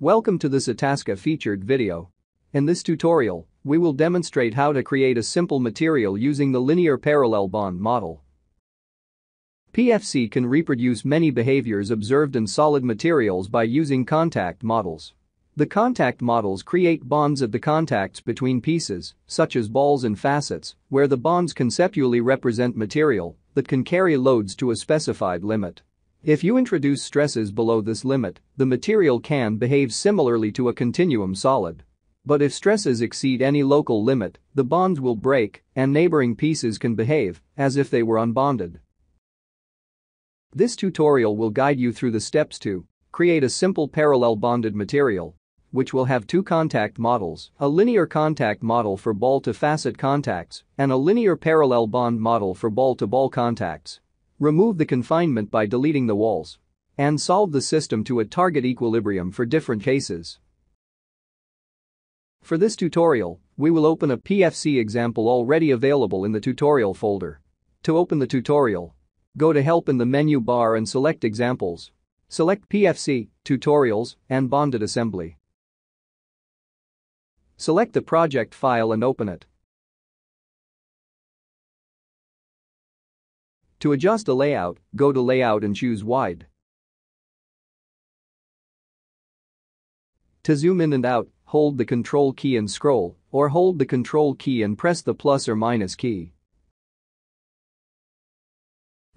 Welcome to this Itasca featured video. In this tutorial, we will demonstrate how to create a simple material using the linear parallel bond model. PFC can reproduce many behaviors observed in solid materials by using contact models. The contact models create bonds at the contacts between pieces, such as balls and facets, where the bonds conceptually represent material that can carry loads to a specified limit. If you introduce stresses below this limit, the material can behave similarly to a continuum solid. But if stresses exceed any local limit, the bonds will break and neighboring pieces can behave as if they were unbonded. This tutorial will guide you through the steps to create a simple parallel bonded material which will have two contact models, a linear contact model for ball-to-facet contacts and a linear parallel bond model for ball-to-ball contacts. Remove the confinement by deleting the walls. And solve the system to a target equilibrium for different cases. For this tutorial, we will open a PFC example already available in the tutorial folder. To open the tutorial, go to Help in the menu bar and select Examples. Select PFC, Tutorials, and Bonded Assembly. Select the project file and open it. To adjust the layout, go to Layout and choose Wide. To zoom in and out, hold the Control key and scroll, or hold the Control key and press the plus or minus key.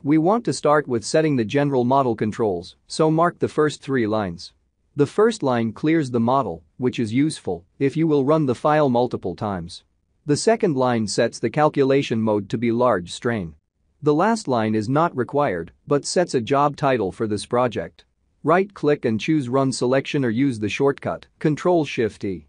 We want to start with setting the general model controls, so mark the first three lines. The first line clears the model, which is useful if you will run the file multiple times. The second line sets the calculation mode to be large strain. The last line is not required but sets a job title for this project. Right-click and choose Run Selection or use the shortcut Ctrl-Shift-E.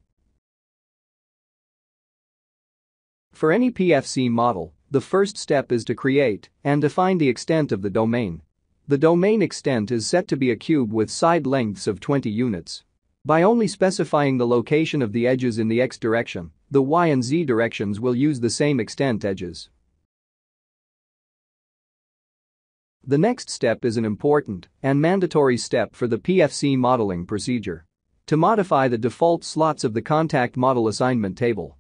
For any PFC model, the first step is to create and define the extent of the domain. The domain extent is set to be a cube with side lengths of 20 units. By only specifying the location of the edges in the x direction, the y and z directions will use the same extent edges. The next step is an important and mandatory step for the PFC modeling procedure. To modify the default slots of the contact model assignment table.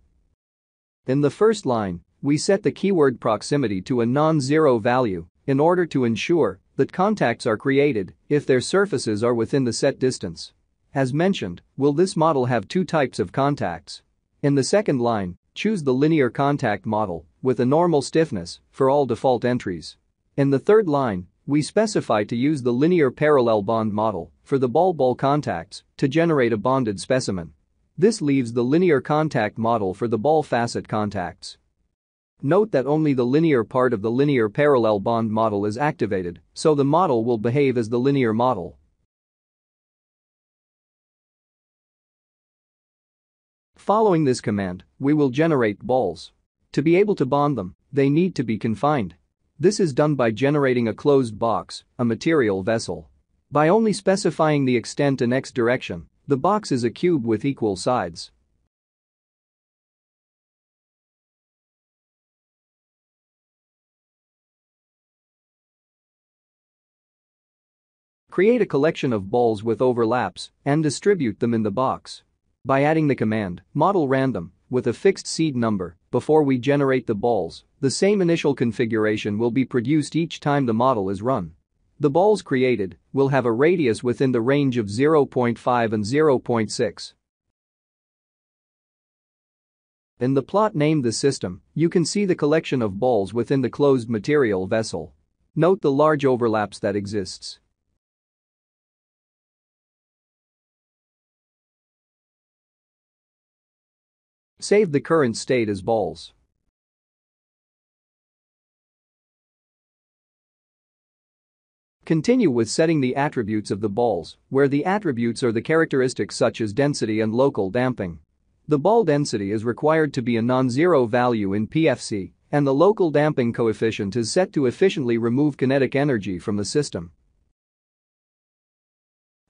In the first line, we set the keyword proximity to a non-zero value in order to ensure that contacts are created if their surfaces are within the set distance. As mentioned, will this model have two types of contacts? In the second line, choose the linear contact model with a normal stiffness for all default entries. In the third line, we specify to use the linear parallel bond model for the ball-ball contacts to generate a bonded specimen. This leaves the linear contact model for the ball facet contacts. Note that only the linear part of the linear parallel bond model is activated, so the model will behave as the linear model. Following this command, we will generate balls. To be able to bond them, they need to be confined. This is done by generating a closed box, a material vessel. By only specifying the extent in x direction, the box is a cube with equal sides. Create a collection of balls with overlaps and distribute them in the box. By adding the command model random with a fixed seed number before we generate the balls, the same initial configuration will be produced each time the model is run. The balls created will have a radius within the range of 0.5 and 0.6. In the plot named the system, you can see the collection of balls within the closed material vessel. Note the large overlaps that exists. Save the current state as balls. Continue with setting the attributes of the balls, where the attributes are the characteristics such as density and local damping. The ball density is required to be a non-zero value in PFC, and the local damping coefficient is set to efficiently remove kinetic energy from the system.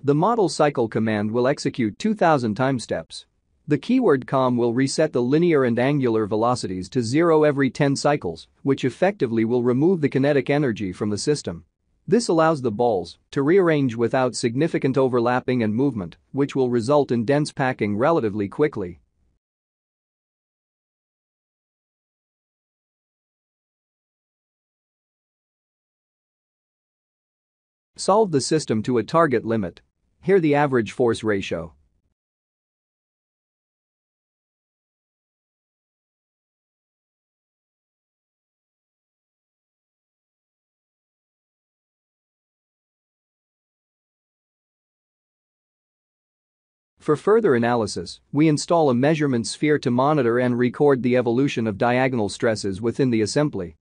The model cycle command will execute 2000 time steps. The keyword calm will reset the linear and angular velocities to zero every 10 cycles, which effectively will remove the kinetic energy from the system. This allows the balls to rearrange without significant overlapping and movement, which will result in dense packing relatively quickly. Solve the system to a target limit. Here the average force ratio. For further analysis, we install a measurement sphere to monitor and record the evolution of diagonal stresses within the assembly.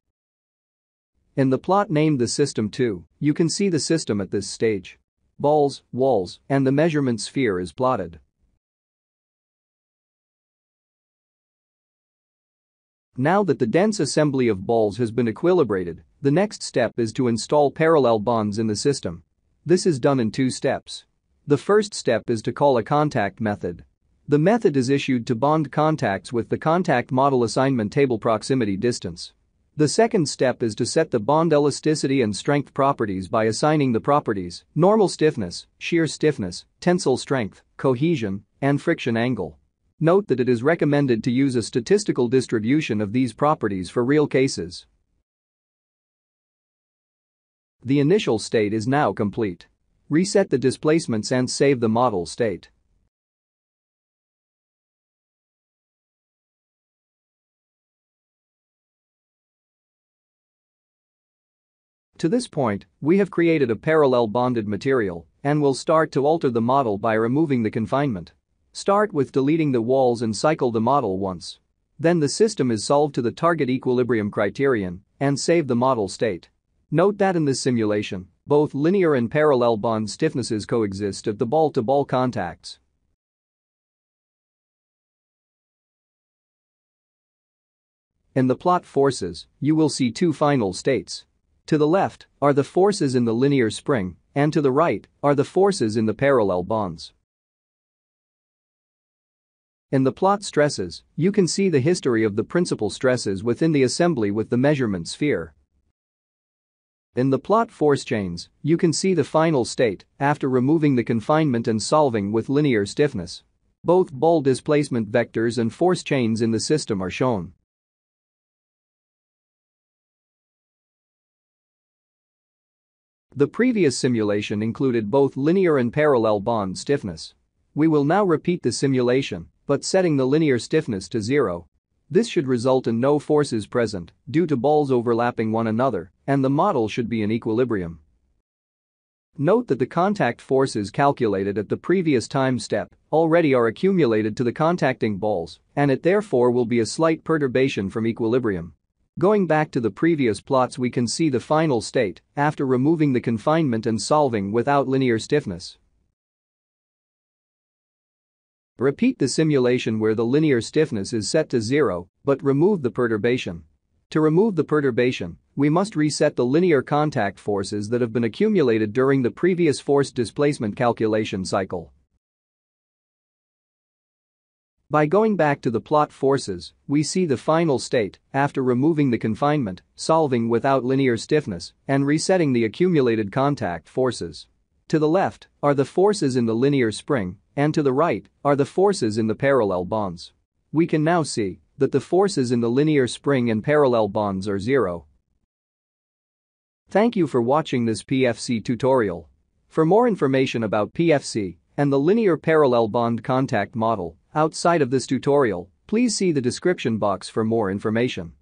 In the plot named the System 2, you can see the system at this stage. Balls, walls, and the measurement sphere is plotted. Now that the dense assembly of balls has been equilibrated, the next step is to install parallel bonds in the system. This is done in two steps. The first step is to call a contact method. The method is issued to bond contacts with the contact model assignment table proximity distance. The second step is to set the bond elasticity and strength properties by assigning the properties normal stiffness, shear stiffness, tensile strength, cohesion, and friction angle. Note that it is recommended to use a statistical distribution of these properties for real cases. The initial state is now complete. Reset the displacements and save the model state. To this point, we have created a parallel bonded material and will start to alter the model by removing the confinement. Start with deleting the walls and cycle the model once. Then the system is solved to the target equilibrium criterion and save the model state. Note that in this simulation, both linear and parallel bond stiffnesses coexist at the ball-to-ball -ball contacts. In the plot forces, you will see two final states. To the left are the forces in the linear spring, and to the right are the forces in the parallel bonds. In the plot stresses, you can see the history of the principal stresses within the assembly with the measurement sphere. In the plot force chains, you can see the final state after removing the confinement and solving with linear stiffness. Both ball displacement vectors and force chains in the system are shown. The previous simulation included both linear and parallel bond stiffness. We will now repeat the simulation, but setting the linear stiffness to zero. This should result in no forces present due to balls overlapping one another, and the model should be in equilibrium. Note that the contact forces calculated at the previous time step already are accumulated to the contacting balls, and it therefore will be a slight perturbation from equilibrium. Going back to the previous plots we can see the final state after removing the confinement and solving without linear stiffness. Repeat the simulation where the linear stiffness is set to zero, but remove the perturbation. To remove the perturbation, we must reset the linear contact forces that have been accumulated during the previous force displacement calculation cycle. By going back to the plot forces, we see the final state after removing the confinement, solving without linear stiffness, and resetting the accumulated contact forces. To the left are the forces in the linear spring, and to the right are the forces in the parallel bonds. We can now see that the forces in the linear spring and parallel bonds are zero. Thank you for watching this PFC tutorial. For more information about PFC and the linear parallel bond contact model, Outside of this tutorial, please see the description box for more information.